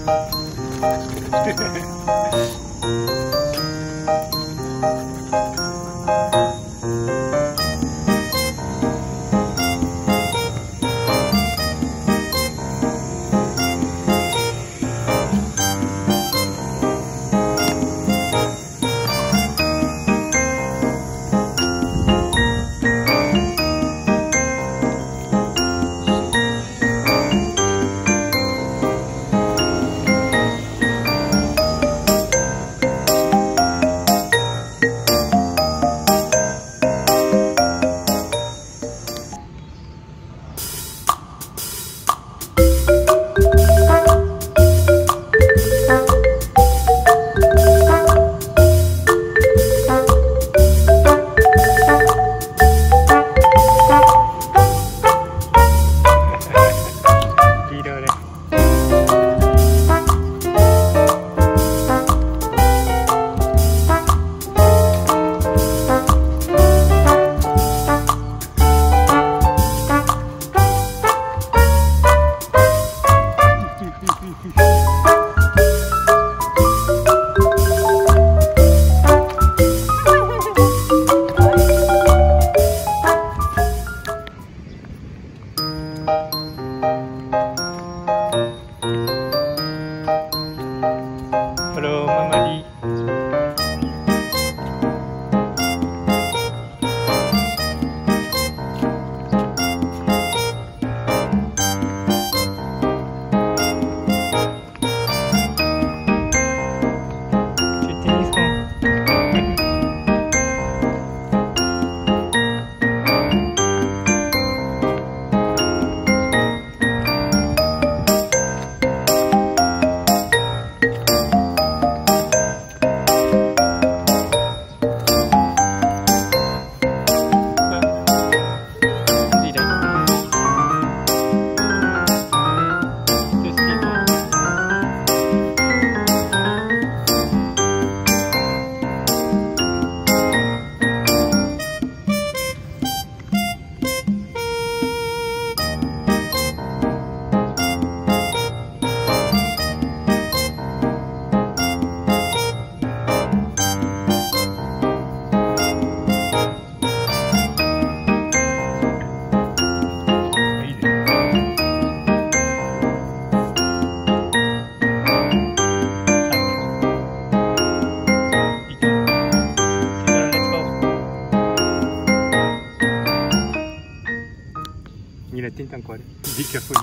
フフフフ。from my Nyilatin tangkuar Dikafun